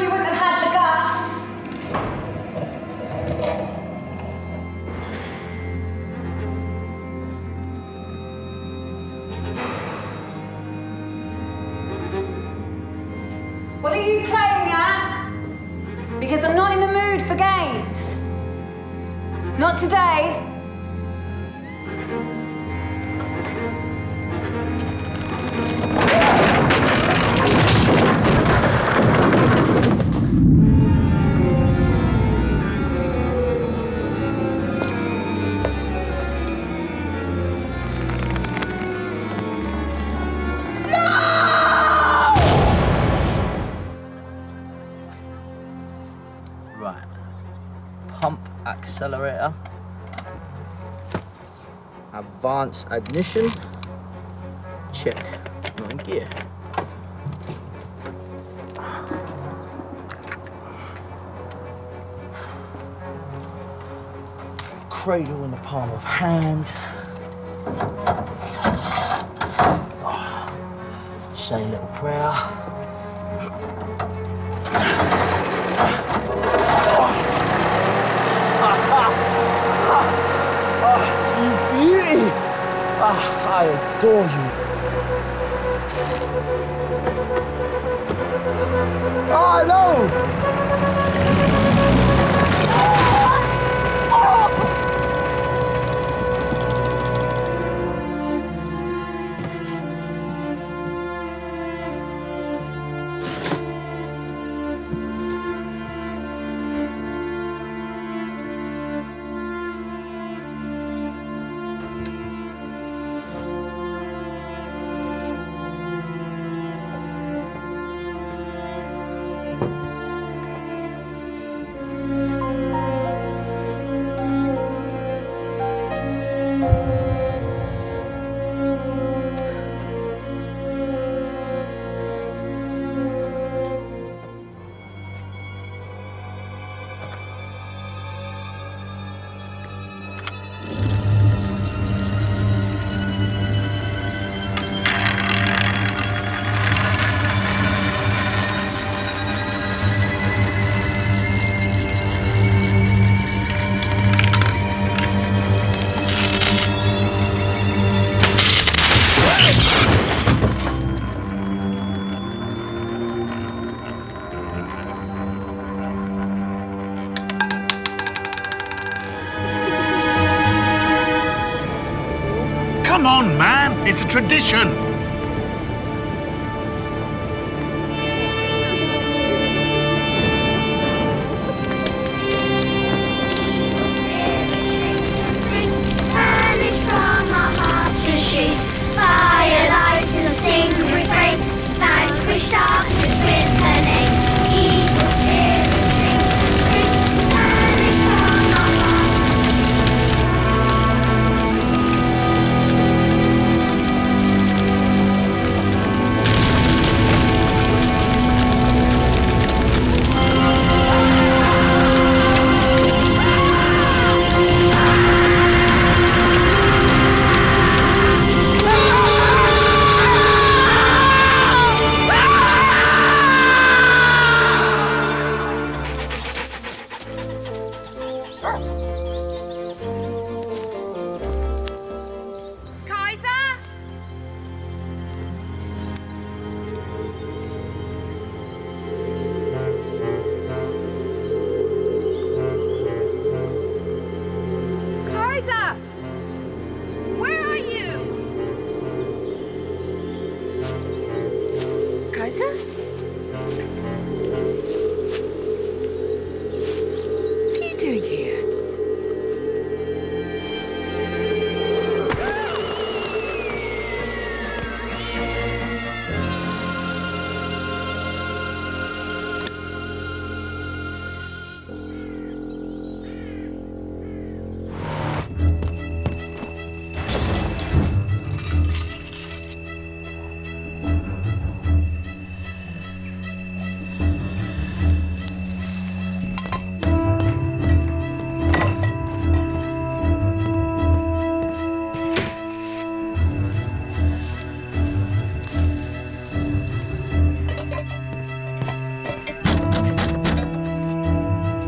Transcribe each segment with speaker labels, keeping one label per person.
Speaker 1: you wouldn't have had the guts. What are you playing at? Because I'm not in the mood for games. Not today.
Speaker 2: Accelerator. Advance ignition. Check. Not in gear. Cradle in the palm of hand. Say a little prayer. I adore you. Oh, hello!
Speaker 3: Come on, man. It's a tradition.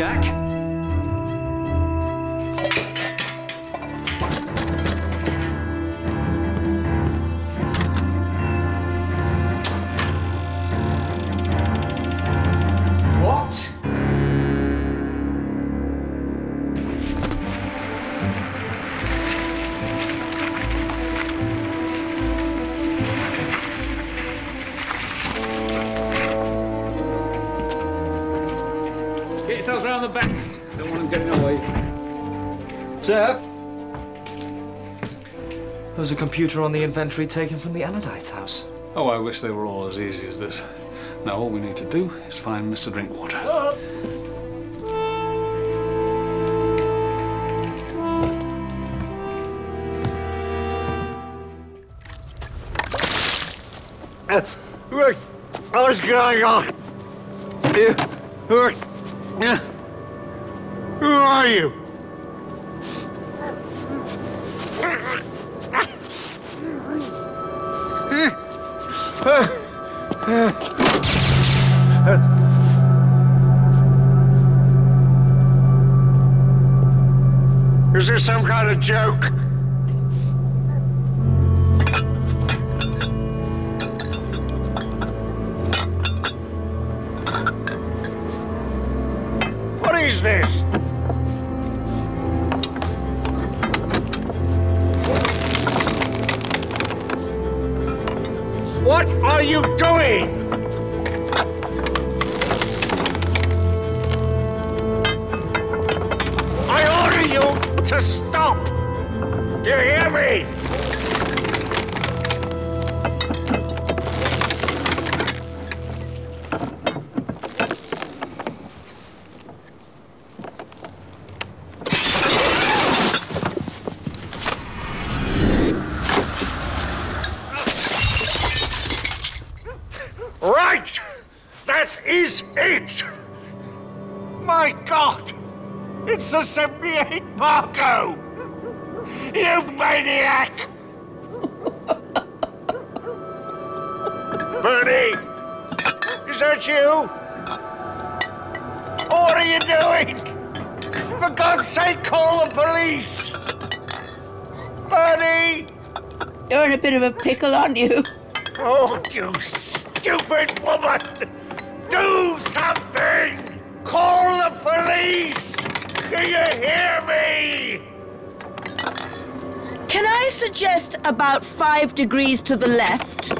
Speaker 4: Jack? Sir? There was a computer on the inventory taken from the Anodites house.
Speaker 5: Oh, I wish they were all as easy as this. Now all we need to do is find Mr. Drinkwater.
Speaker 6: Look, what's going on? You, look, uh, who are you? Is this some kind of joke? What is this? Are you doing? That is it! My God! It's the 78 Margaux! You maniac! Bernie! Is that you? What are you doing? For God's sake, call the police! Bernie!
Speaker 7: You're in a bit of a pickle, aren't you?
Speaker 6: Oh, you stupid woman! Do something! Call the police! Do you hear me?
Speaker 7: Can I suggest about five degrees to the left?